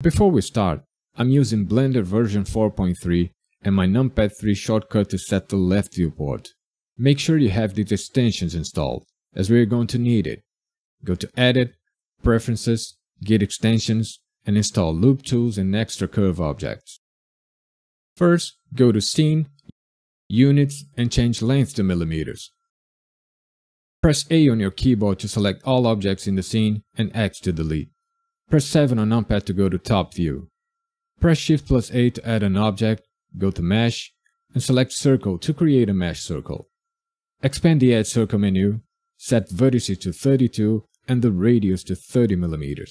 Before we start, I'm using Blender version 4.3 and my numpad 3 shortcut to set the left viewport. Make sure you have these extensions installed, as we are going to need it. Go to Edit, Preferences, Get Extensions, and install Loop Tools and Extra Curve Objects. First, go to Scene, Units, and change Length to millimeters. Press A on your keyboard to select all objects in the scene and X to delete. Press 7 on numpad to go to top view. Press Shift plus A to add an object, go to Mesh, and select Circle to create a mesh circle. Expand the Add Circle menu, set vertices to 32 and the radius to 30 mm.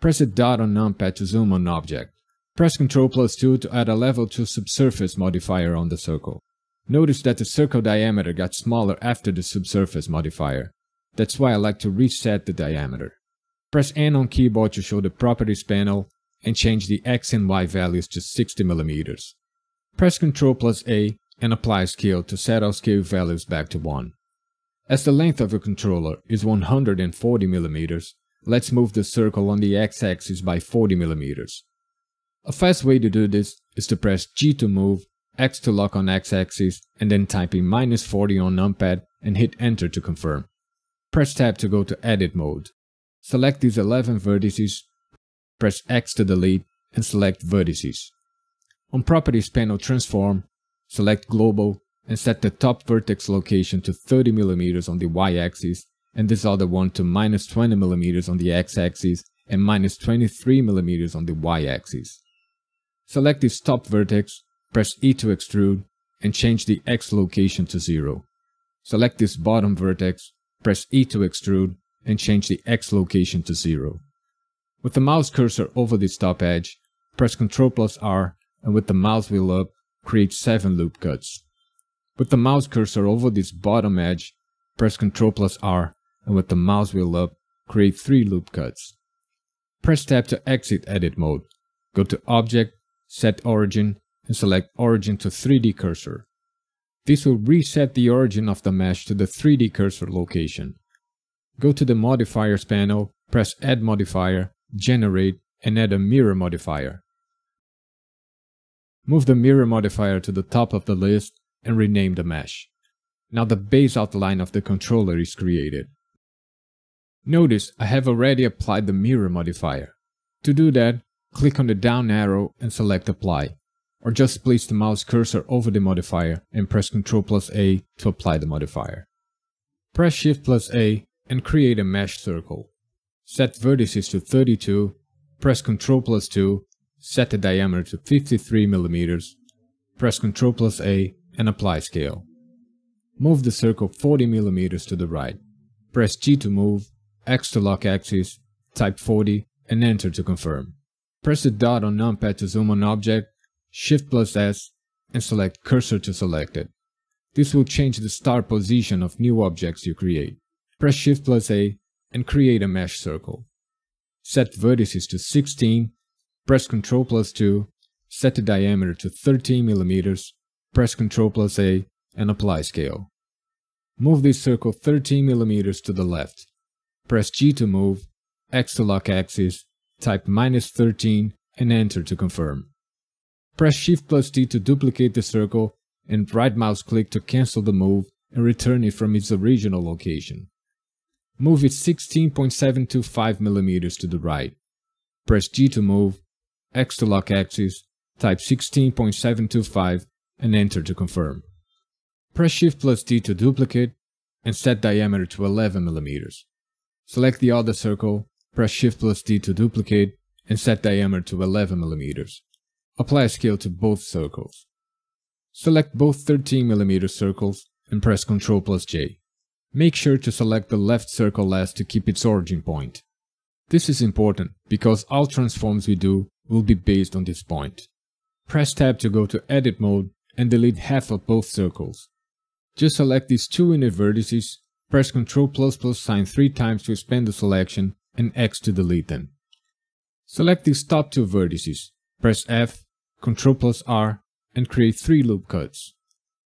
Press a dot on numpad to zoom on object. Press Ctrl plus 2 to add a level 2 subsurface modifier on the circle. Notice that the circle diameter got smaller after the subsurface modifier. That's why I like to reset the diameter. Press N on keyboard to show the properties panel and change the X and Y values to 60 mm. Press Ctrl plus A and apply scale to set all scale values back to 1. As the length of your controller is 140 mm, let's move the circle on the x-axis by 40 mm. A fast way to do this is to press G to move, X to lock on x-axis, and then type in minus 40 on numpad and hit enter to confirm. Press tab to go to edit mode. Select these 11 vertices, press X to delete, and select vertices. On Properties panel Transform, select Global and set the top vertex location to 30mm on the y-axis and this other one to minus 20mm on the x-axis and minus 23mm on the y-axis. Select this top vertex, press E to extrude, and change the x location to 0. Select this bottom vertex, press E to extrude, and change the x location to 0. With the mouse cursor over this top edge, press Ctrl plus R, and with the mouse wheel up, create 7 loop cuts. With the mouse cursor over this bottom edge, press Ctrl plus R, and with the mouse wheel up, create 3 loop cuts. Press tab to exit edit mode. Go to Object, Set Origin, and select Origin to 3D Cursor. This will reset the origin of the mesh to the 3D cursor location. Go to the Modifiers panel, press Add Modifier, Generate, and add a Mirror modifier. Move the Mirror modifier to the top of the list and rename the mesh. Now the base outline of the controller is created. Notice I have already applied the Mirror modifier. To do that, click on the down arrow and select Apply, or just place the mouse cursor over the modifier and press Ctrl plus A to apply the modifier. Press Shift plus A and create a mesh circle. Set vertices to 32, press Ctrl plus 2, set the diameter to 53 mm, press Ctrl plus A and apply scale. Move the circle 40 mm to the right. Press G to move, X to lock axis, type 40 and enter to confirm. Press the dot on numpad to zoom on object, Shift plus S, and select cursor to selected. This will change the start position of new objects you create. Press Shift plus A and create a mesh circle. Set vertices to 16, press Ctrl plus 2, set the diameter to 13 mm, press Ctrl plus A and apply scale. Move this circle 13 mm to the left. Press G to move, X to lock axis, type minus 13 and enter to confirm. Press Shift plus D to duplicate the circle and right mouse click to cancel the move and return it from its original location. Move it 16.725 mm to the right. Press G to move, X to lock axis, type 16.725 and enter to confirm. Press Shift plus D to duplicate and set diameter to 11 mm. Select the other circle Press Shift plus D to duplicate and set diameter to 11 mm. Apply scale to both circles. Select both 13 mm circles and press Ctrl plus J. Make sure to select the left circle last to keep its origin point. This is important because all transforms we do will be based on this point. Press tab to go to edit mode and delete half of both circles. Just select these two inner vertices, press Ctrl plus plus sign three times to expand the selection and X to delete them. Select these top two vertices, press F, Ctrl plus R, and create three loop cuts.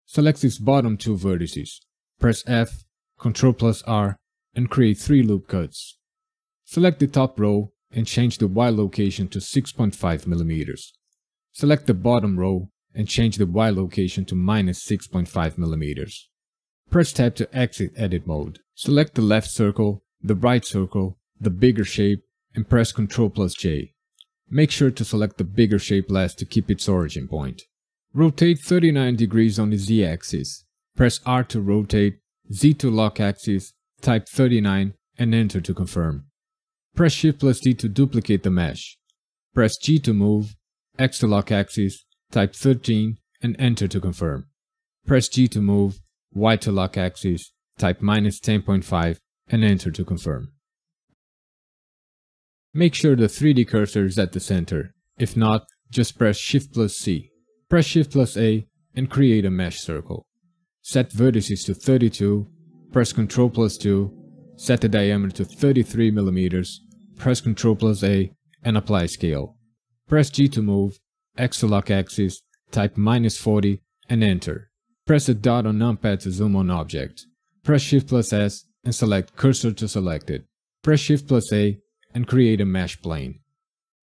Select these bottom two vertices, press F, Ctrl plus R, and create three loop cuts. Select the top row and change the Y location to 6.5 millimeters. Select the bottom row and change the Y location to minus 6.5 millimeters. Press tab to exit edit mode. Select the left circle, the right circle, the bigger shape, and press Ctrl plus J. Make sure to select the bigger shape last to keep its origin point. Rotate 39 degrees on the Z-axis. Press R to rotate, Z to lock axis, type 39 and enter to confirm. Press Shift plus D to duplicate the mesh. Press G to move, X to lock axis, type 13 and enter to confirm. Press G to move, Y to lock axis, type minus 10.5 and enter to confirm. Make sure the 3D cursor is at the center. If not, just press Shift plus C. Press Shift plus A and create a mesh circle. Set vertices to 32, press Ctrl plus 2, set the diameter to 33 mm, press Ctrl plus A and apply scale. Press G to move, X to lock axis, type minus 40 and enter. Press the dot on numpad to zoom on object. Press Shift plus S and select cursor to selected. Press Shift plus A and create a mesh plane.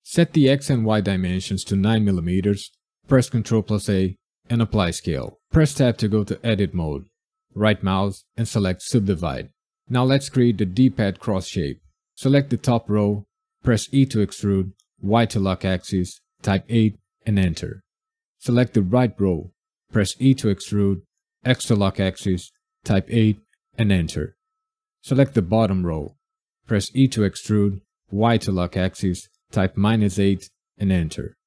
Set the X and Y dimensions to 9mm, press Ctrl plus A and apply scale. Press tab to go to edit mode. Right mouse and select subdivide. Now let's create the D-pad cross shape. Select the top row, press E to extrude, Y to lock axis, type 8 and enter. Select the right row, press E to extrude, X to lock axis, type 8 and enter. Select the bottom row, press E to extrude, Y to lock axis, type minus 8 and enter.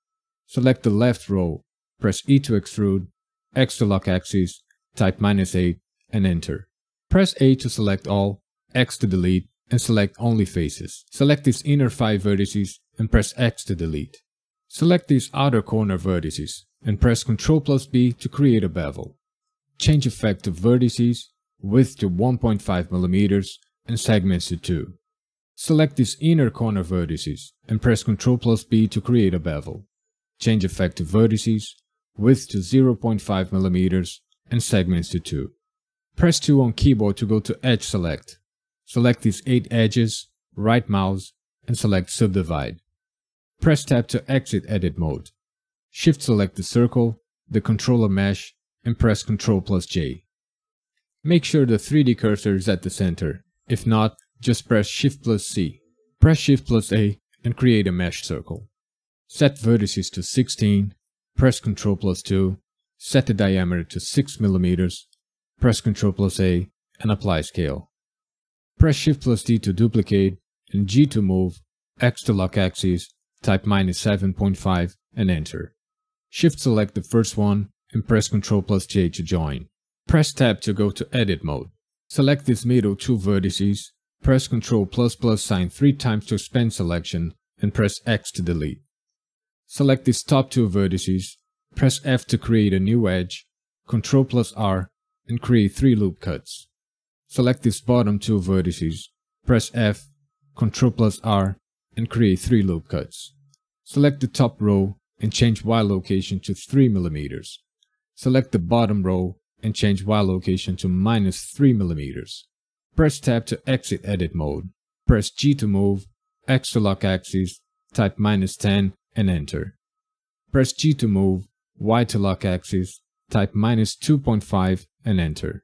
Select the left row, press E to extrude, X to lock axes, type minus 8 and enter. Press A to select all, X to delete, and select only faces. Select these inner 5 vertices and press X to delete. Select these outer corner vertices and press Ctrl plus B to create a bevel. Change effect to vertices, width to 1.5 mm and segments to 2. Select these inner corner vertices and press Ctrl plus B to create a bevel. Change effect to vertices, width to 0.5 mm and segments to 2. Press 2 on keyboard to go to Edge Select. Select these 8 edges, right mouse, and select Subdivide. Press tab to exit edit mode. Shift select the circle, the controller mesh, and press Ctrl plus J. Make sure the 3D cursor is at the center. If not, just press Shift plus C. Press Shift plus A and create a mesh circle. Set vertices to 16, press Ctrl plus 2, set the diameter to 6 mm, press Ctrl plus A and apply scale. Press Shift plus D to duplicate and G to move, X to lock axes, type minus 7.5 and enter. Shift select the first one and press Ctrl plus J to join. Press Tab to go to edit mode. Select these middle two vertices Press Ctrl plus plus sign three times to expand selection and press X to delete. Select these top two vertices, press F to create a new edge, Ctrl plus R and create three loop cuts. Select these bottom two vertices, press F, Ctrl plus R and create three loop cuts. Select the top row and change Y location to 3 mm. Select the bottom row and change Y location to minus 3 mm. Press tab to exit edit mode. Press G to move, X to lock axis, type minus 10 and enter. Press G to move, Y to lock axis, type minus 2.5 and enter.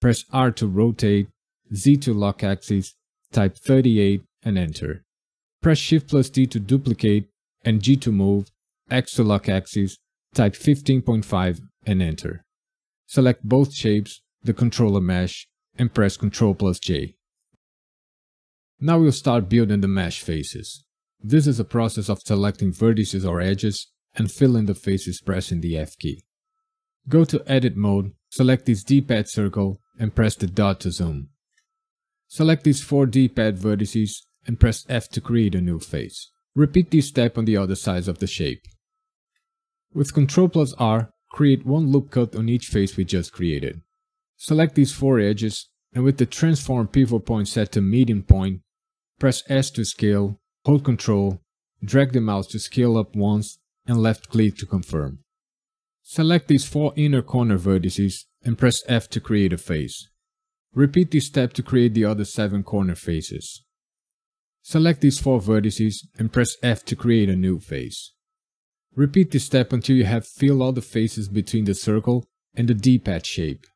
Press R to rotate, Z to lock axis, type 38 and enter. Press Shift plus D to duplicate and G to move, X to lock axis, type 15.5 and enter. Select both shapes, the controller mesh, and press Ctrl plus J. Now we'll start building the mesh faces. This is a process of selecting vertices or edges and filling the faces pressing the F key. Go to edit mode, select this D-pad circle and press the dot to zoom. Select these four D-pad vertices and press F to create a new face. Repeat this step on the other sides of the shape. With Ctrl plus R, create one loop cut on each face we just created. Select these four edges and with the transform pivot point set to median point, press S to scale, hold Ctrl, drag the mouse to scale up once and left click to confirm. Select these four inner corner vertices and press F to create a face. Repeat this step to create the other seven corner faces. Select these four vertices and press F to create a new face. Repeat this step until you have filled all the faces between the circle and the D-pad shape.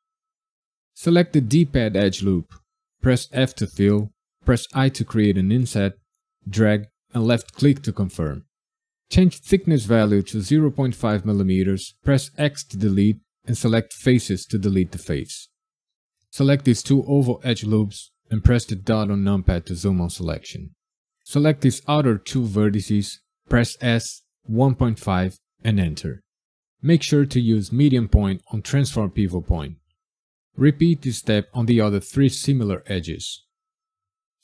Select the D-pad edge loop, press F to fill, press I to create an inset, drag and left click to confirm. Change thickness value to 0.5mm, press X to delete and select faces to delete the face. Select these two oval edge loops and press the dot on numpad to zoom on selection. Select these outer two vertices, press S 1.5 and enter. Make sure to use median point on transform pivot point. Repeat this step on the other three similar edges.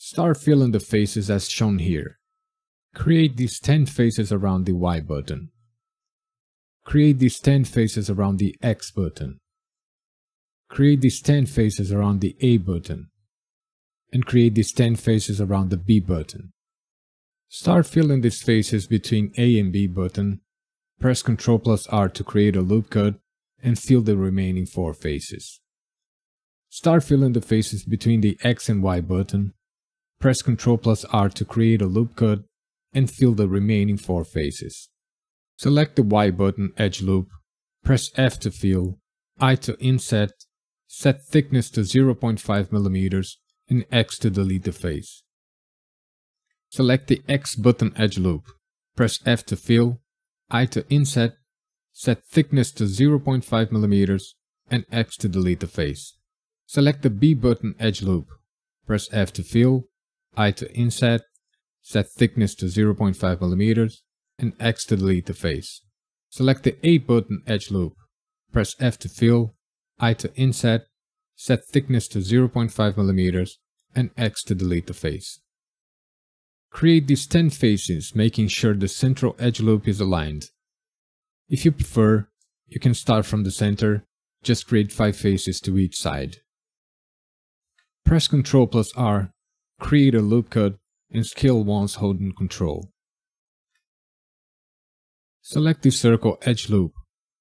Start filling the faces as shown here. Create these 10 faces around the Y button. Create these 10 faces around the X button. Create these 10 faces around the A button. And create these 10 faces around the B button. Start filling these faces between A and B button, press Ctrl plus R to create a loop cut, and fill the remaining 4 faces. Start filling the faces between the X and Y button, press Ctrl plus R to create a loop cut, and fill the remaining 4 faces. Select the Y button edge loop, press F to fill, I to inset, set thickness to 0.5mm, and X to delete the face. Select the X button edge loop. Press F to fill, I to inset, set thickness to 0.5mm and X to delete the face. Select the B button edge loop. Press F to fill, I to inset, set thickness to 0.5mm and X to delete the face. Select the A button edge loop. Press F to fill, I to inset, set thickness to 0.5mm and X to delete the face. Create these 10 faces, making sure the central edge loop is aligned. If you prefer, you can start from the center, just create 5 faces to each side. Press Ctrl plus R, create a loop cut, and scale once holding control. Select the circle edge loop,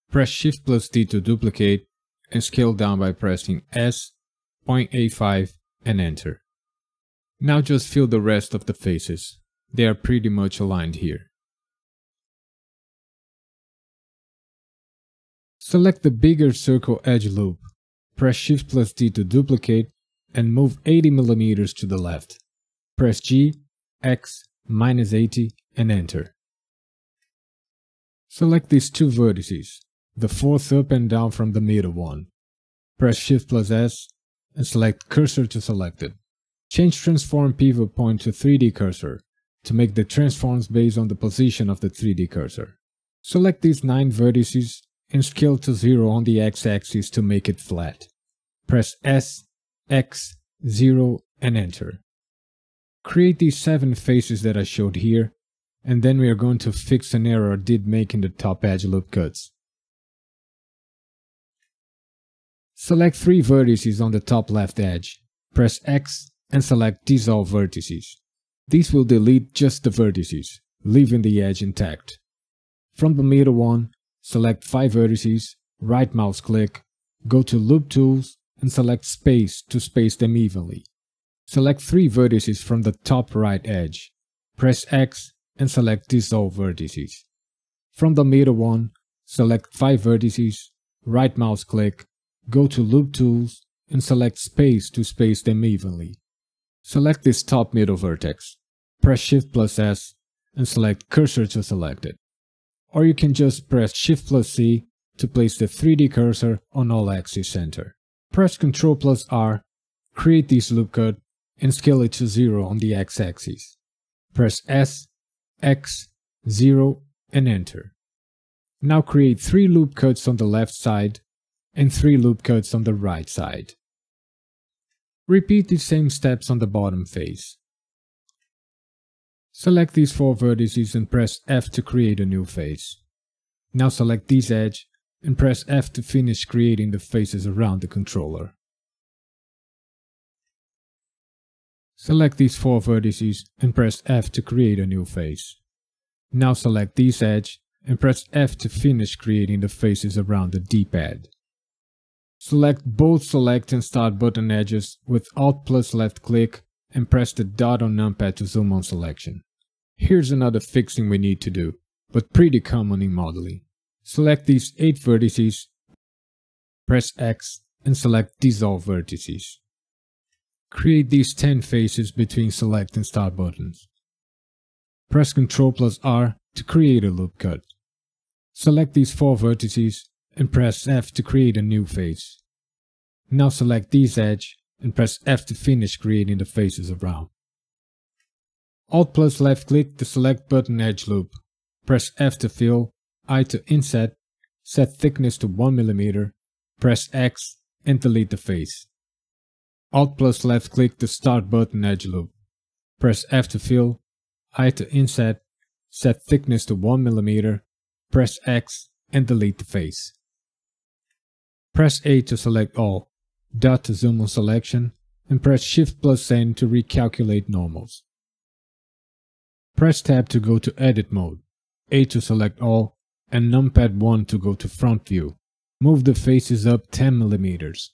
press Shift plus D to duplicate, and scale down by pressing S, 0.85 and enter. Now just fill the rest of the faces. They are pretty much aligned here. Select the bigger circle edge loop. Press Shift plus D to duplicate and move 80 millimeters to the left. Press G, X, minus 80 and enter. Select these two vertices, the fourth up and down from the middle one. Press Shift plus S and select Cursor to selected. Change transform pivot point to 3D cursor to make the transforms based on the position of the 3D cursor. Select these 9 vertices and scale to 0 on the x-axis to make it flat. Press S, X, 0 and enter. Create these 7 faces that I showed here and then we are going to fix an error I did make in the top edge loop cuts. Select 3 vertices on the top left edge. Press X and select Dissolve Vertices. These will delete just the vertices, leaving the edge intact. From the middle one, select 5 vertices, right mouse click, go to Loop Tools and select Space to space them evenly. Select 3 vertices from the top right edge. Press X and select Dissolve Vertices. From the middle one, select 5 vertices, right mouse click, go to Loop Tools and select Space to space them evenly. Select this top middle vertex. Press Shift plus S and select Cursor to selected. Or you can just press Shift plus C to place the 3D cursor on all axis center. Press Ctrl plus R, create this loop cut, and scale it to 0 on the x-axis. Press S, X, 0, and enter. Now create 3 loop cuts on the left side and 3 loop cuts on the right side. Repeat the same steps on the bottom face. Select these four vertices and press F to create a new face. Now select this edge and press F to finish creating the faces around the controller. Select these four vertices and press F to create a new face. Now select this edge and press F to finish creating the faces around the D-pad. Select both select and start button edges with Alt plus left click and press the dot on numpad to zoom on selection. Here's another fixing we need to do, but pretty common in modeling. Select these 8 vertices, press X and select Dissolve vertices. Create these 10 faces between select and start buttons. Press Ctrl plus R to create a loop cut. Select these 4 vertices and press F to create a new face. Now select these edge and press F to finish creating the faces around. Alt plus left click the select button edge loop. Press F to fill, I to inset, set thickness to 1mm, press X and delete the face. Alt plus left click the start button edge loop. Press F to fill, I to inset, set thickness to 1mm, press X and delete the face. Press A to select all, dot to zoom on selection, and press Shift plus N to recalculate normals. Press Tab to go to edit mode, A to select all, and numpad 1 to go to front view. Move the faces up 10 millimeters.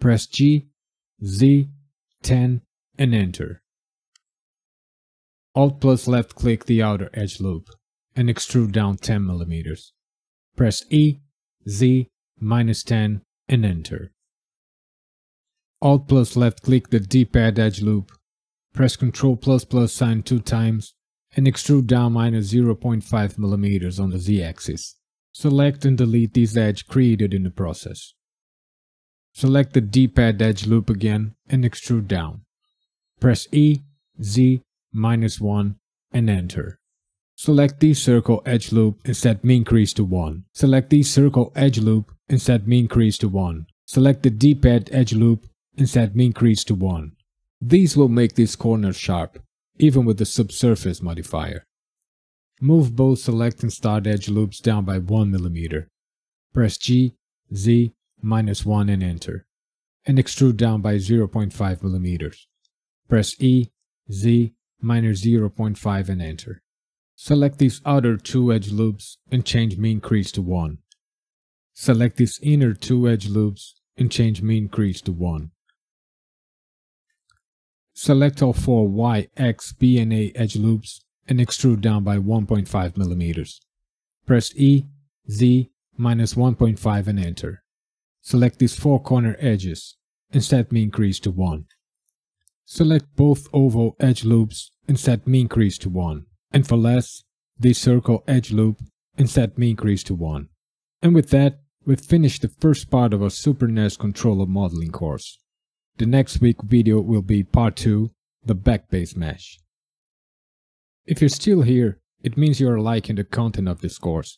Press G, Z, 10, and enter. Alt plus left click the outer edge loop and extrude down 10 millimeters. Press E, Z, minus 10, and enter. Alt plus left click the D-pad edge loop. Press Ctrl plus plus sign two times and extrude down minus 0.5 mm on the z-axis. Select and delete this edge created in the process. Select the D-pad edge loop again and extrude down. Press E, Z, minus 1 and enter. Select the circle edge loop and set mean crease to 1. Select the circle edge loop and set mean crease to 1. Select the D-pad edge loop and set mean crease to 1. These will make this corner sharp even with the subsurface modifier. Move both select and start edge loops down by 1 mm. Press G, Z, minus 1 and enter. And extrude down by 0.5 mm. Press E, Z, minus 0.5 and enter. Select these outer two edge loops and change mean crease to 1. Select these inner two edge loops and change mean crease to 1. Select all four Y, X, B, and A edge loops and extrude down by 1.5 mm. Press E, Z, minus 1.5 and enter. Select these four corner edges and set mean crease to 1. Select both oval edge loops and set mean crease to 1. And for last, the circle edge loop and set mean crease to 1. And with that, we've finished the first part of our Super NES controller modeling course. The next week video will be part 2, the backbase mesh. If you're still here, it means you're liking the content of this course.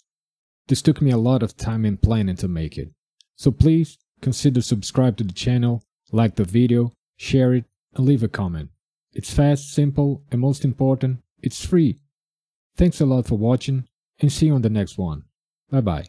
This took me a lot of time and planning to make it. So please consider subscribe to the channel, like the video, share it, and leave a comment. It's fast, simple, and most important, it's free. Thanks a lot for watching, and see you on the next one. Bye bye.